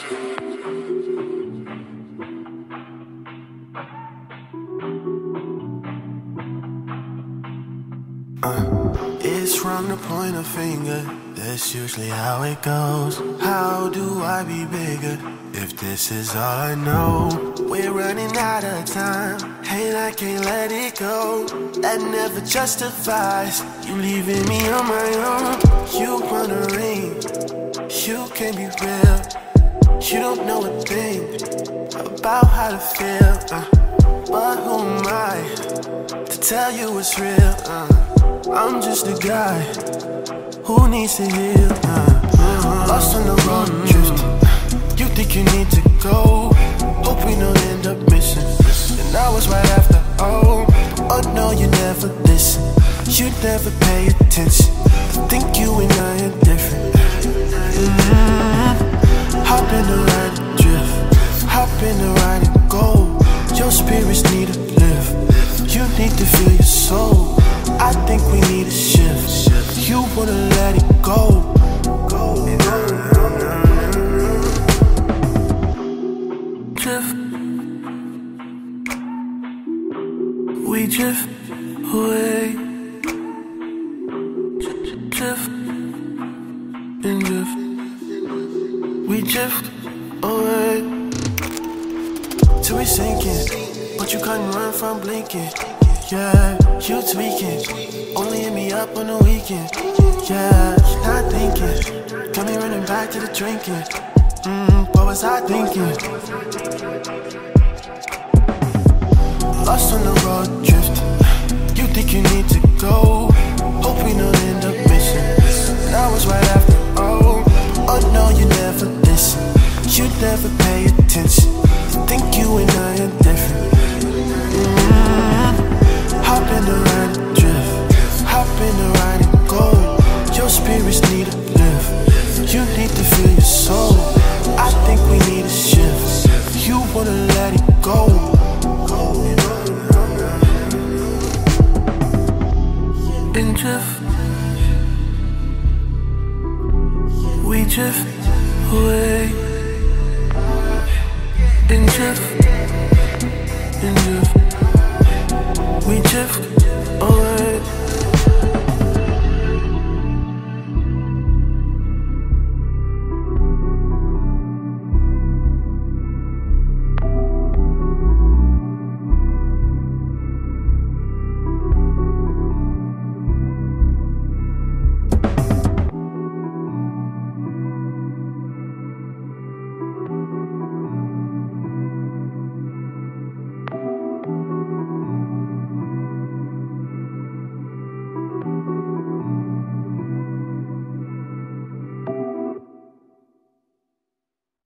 Uh, it's wrong to point a finger, that's usually how it goes. How do I be bigger if this is all I know? We're running out of time, and I can't let it go. That never justifies you leaving me on my own. You wanna ring, you can't be real. You don't know a thing about how to feel. Uh, but who am I to tell you what's real? Uh, I'm just a guy who needs to heal. Uh, lost on the road, drifting. You think you need to go? Hope we don't end up missing. And I was right after. Oh, oh no, you never listen. You never pay attention. Think in the ride and go. Your spirits need to live. You need to feel your soul. I think we need a shift. You wanna let it go. Drift. We drift away. Drift and drift. We drift away. Till we sinking, but you couldn't run from blinking. Yeah, you tweaking. Only hit me up on the weekend. Yeah, not thinking. Got me running back to the drinking. Mmm, what was I thinking? Lost on the road, drifting. You think you need to go? Hope we don't end up missing. And I was right after. Oh, oh no, you never listen. You never pay attention. It. And drift. We drift away. And drift. And drift we drift